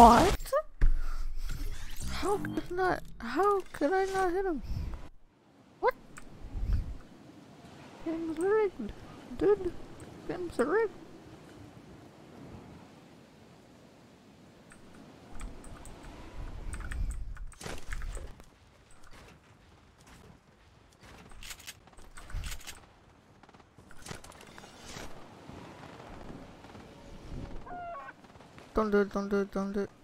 What? How could not? How could I not hit him? What? Game's rigged, dude. Game's rigged. Don't do it, don't do it, don't do it.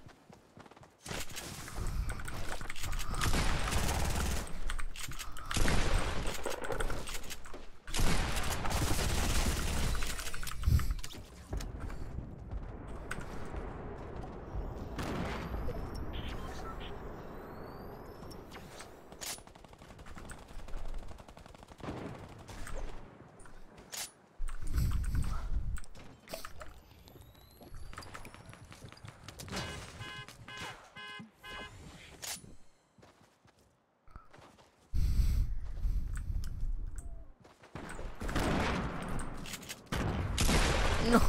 No.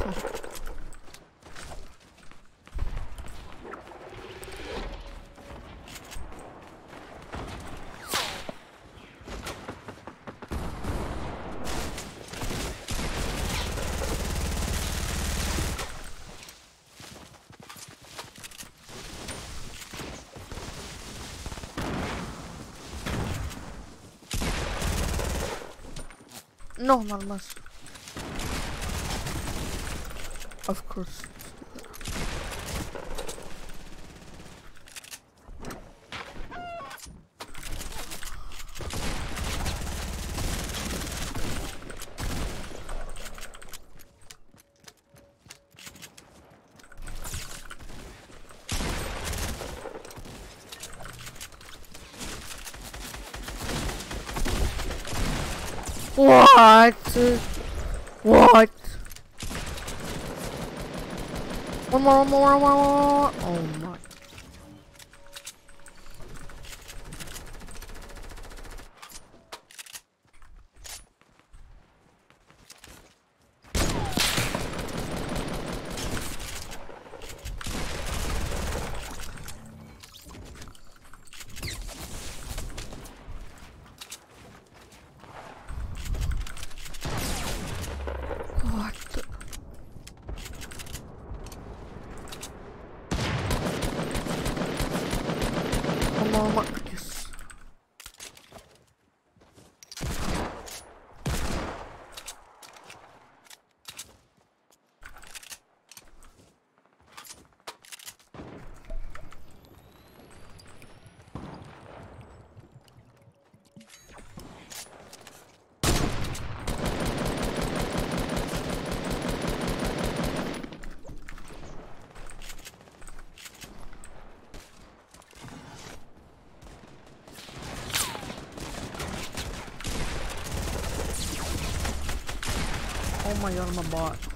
No, not much. Of course. What? What? One more, one more, one more, one more. Oh my. What the? One more, one more. Yes. Oh my god, I'm a bot.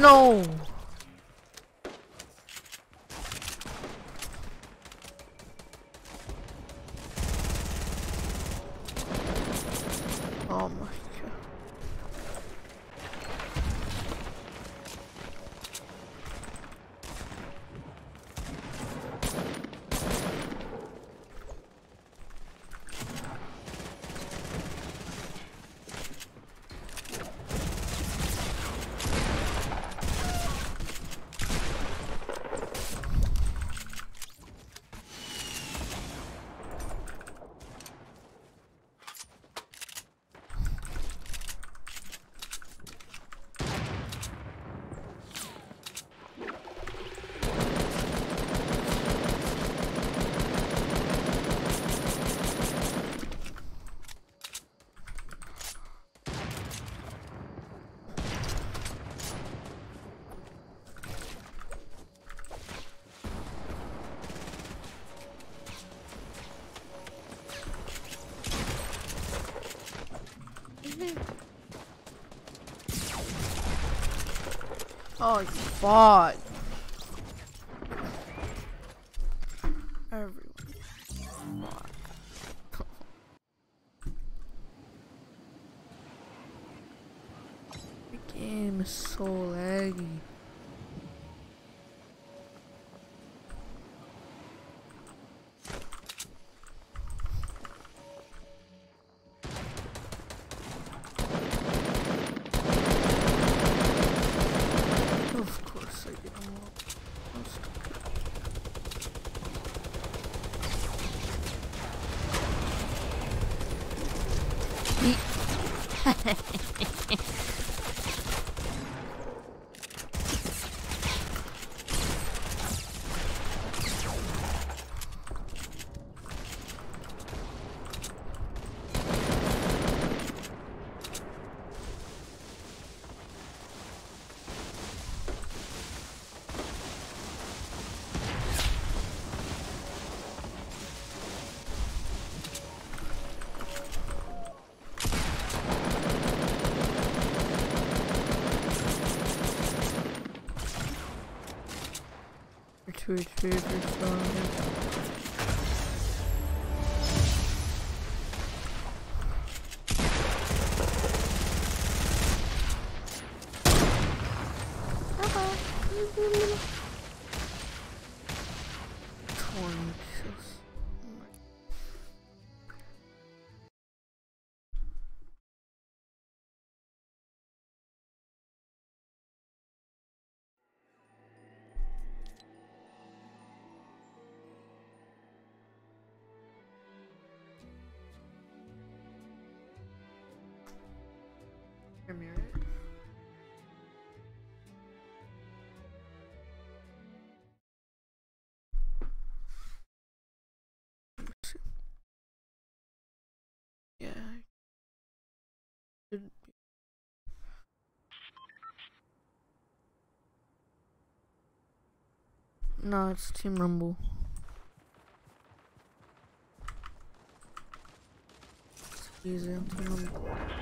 No. oh, fuck. switch favorite song. No, it's Team Rumble. Excuse me, Team Rumble.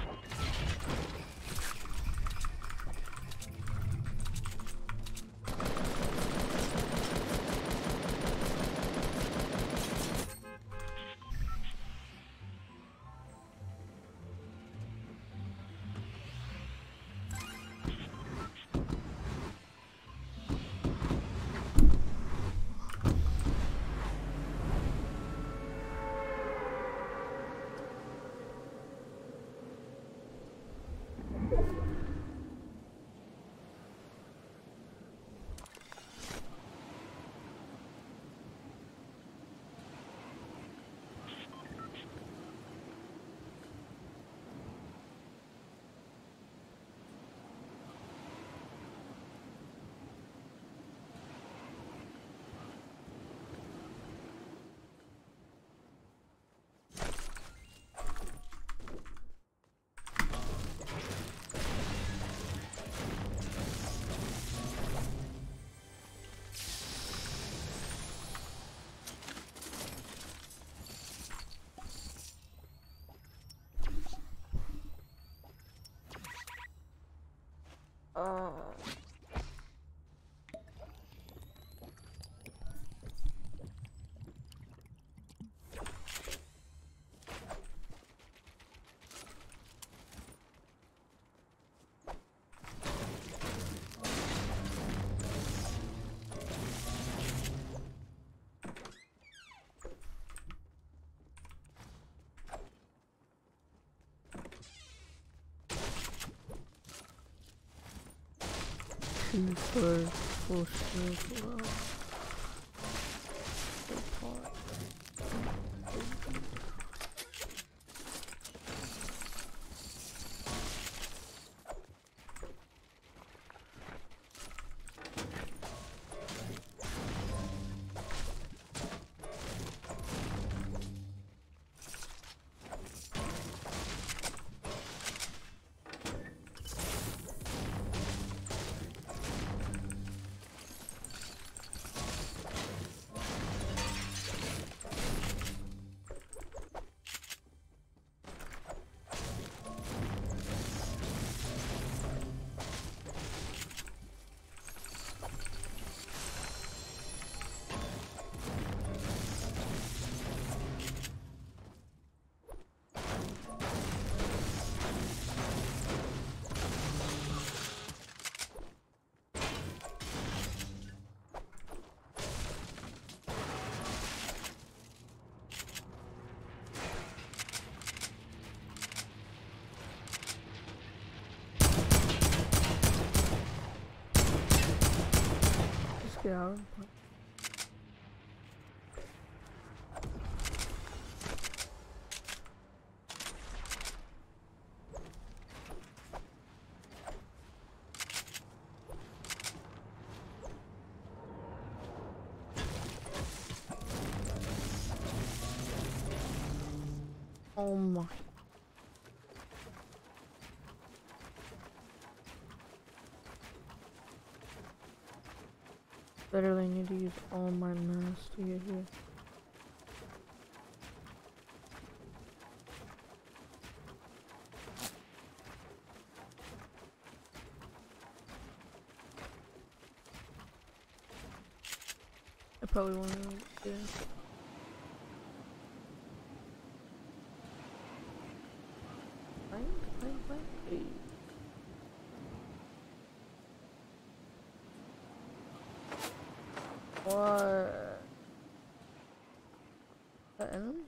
一分付十个 Yeah. Oh my. I literally need to use all my mats to get here. I probably want What? The enemy?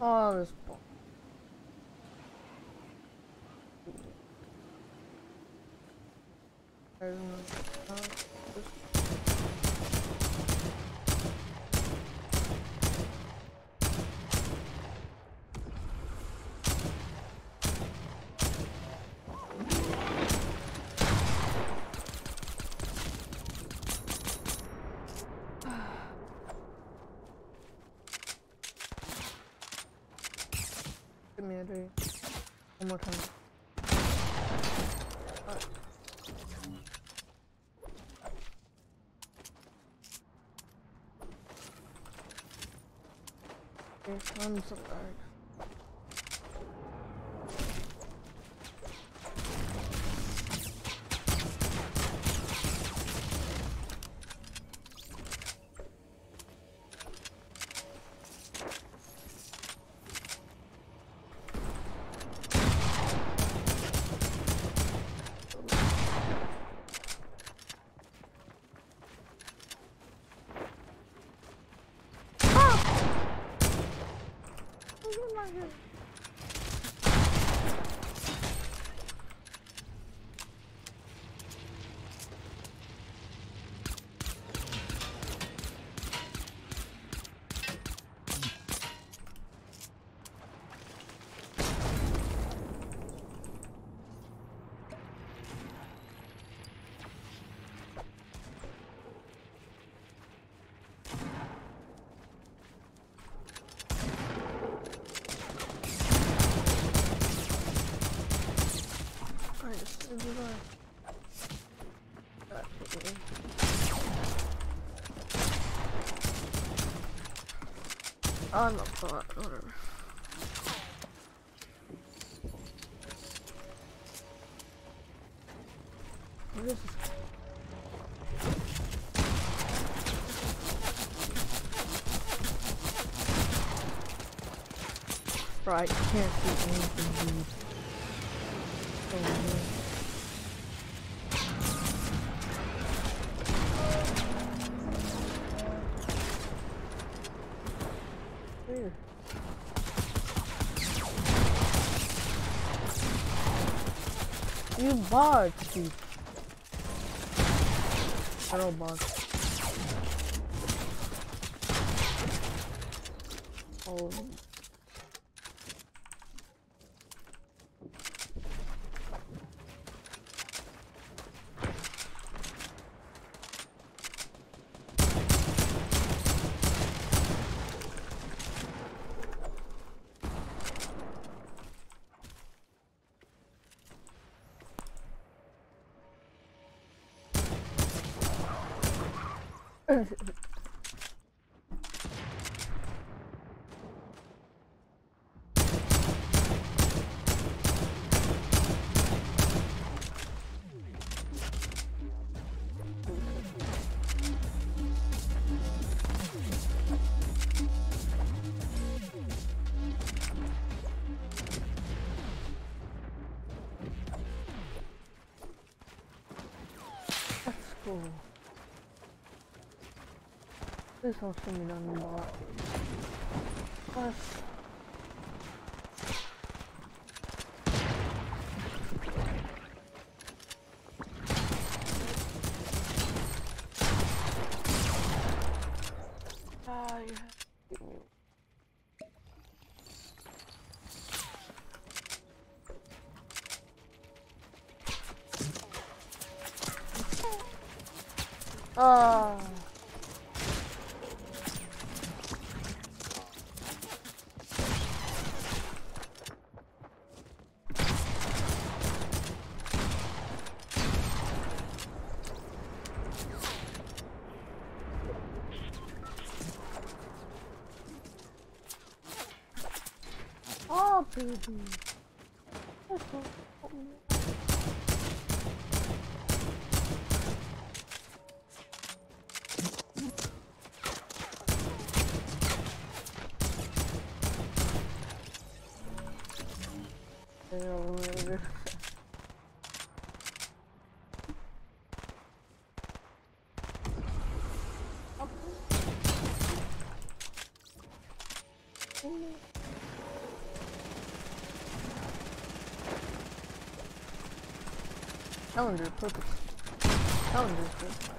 Oh, this ball. I don't know. Uh, this- Give me a drink. One more time. Here comes the guard. Oh, no, fuck, whatever. What is this? Right, can't see anything, dude. You bots, dude. I don't bots. Oh. Let's go. Please don't see me down the Oh, baby. Calendar, purpose. Calendar, purpose.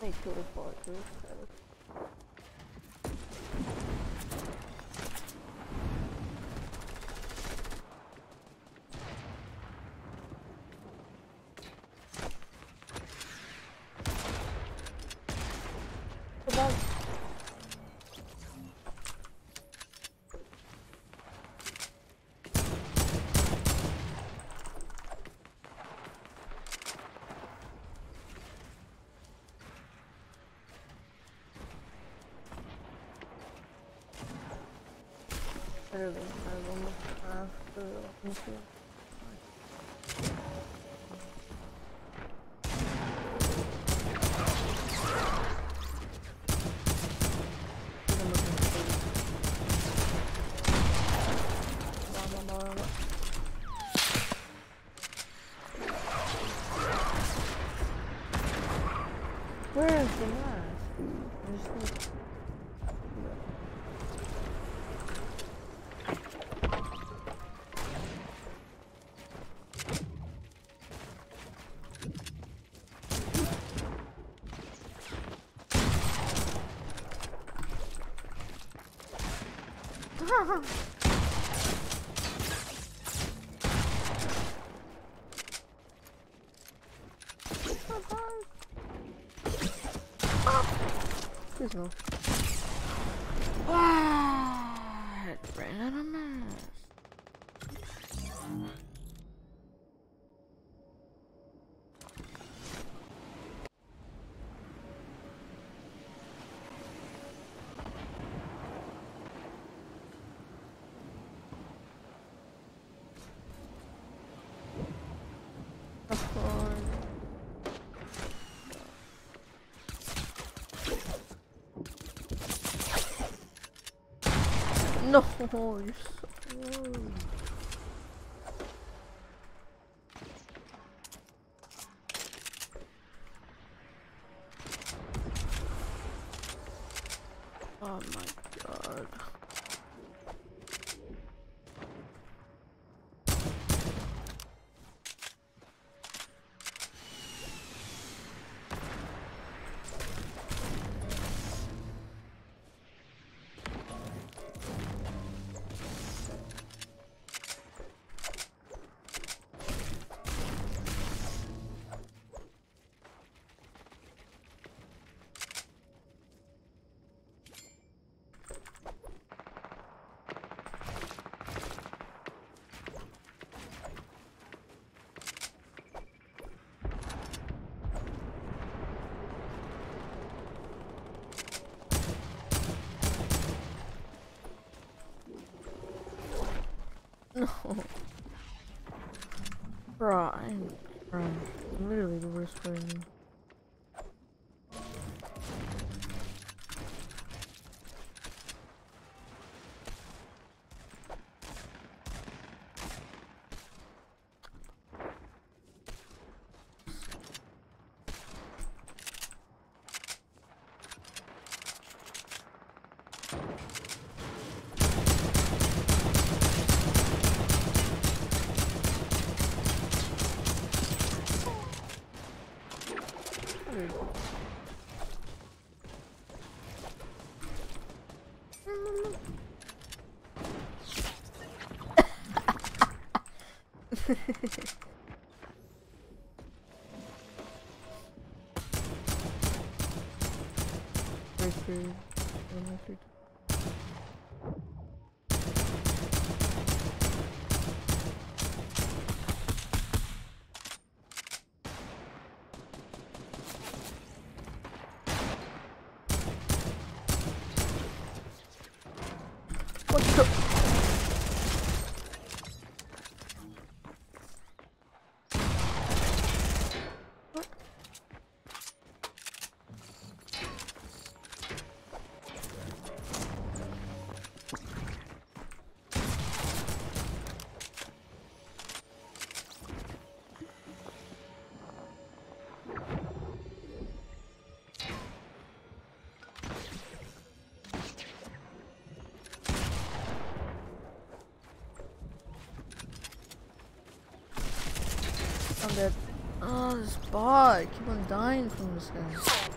Make sure it's bulletproof. Better than I almost have to let me see. I'm Please no. What? Ran out of mats. Of course. No, oh, you're so No. Bro, I'm, bro, I'm literally the worst person. Dude. First food. Oh, this bot. I keep on dying from this guy.